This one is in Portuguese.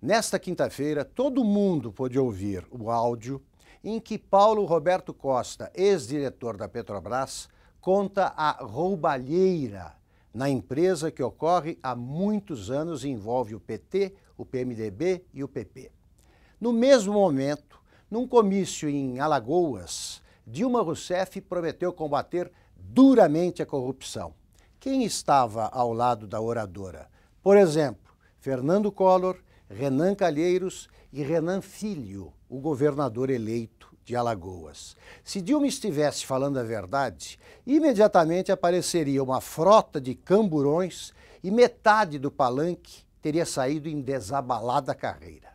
Nesta quinta-feira, todo mundo pôde ouvir o áudio em que Paulo Roberto Costa, ex-diretor da Petrobras, conta a roubalheira na empresa que ocorre há muitos anos e envolve o PT, o PMDB e o PP. No mesmo momento, num comício em Alagoas, Dilma Rousseff prometeu combater duramente a corrupção. Quem estava ao lado da oradora? Por exemplo, Fernando Collor, Renan Calheiros e Renan Filho, o governador eleito de Alagoas. Se Dilma estivesse falando a verdade, imediatamente apareceria uma frota de camburões e metade do palanque teria saído em desabalada carreira.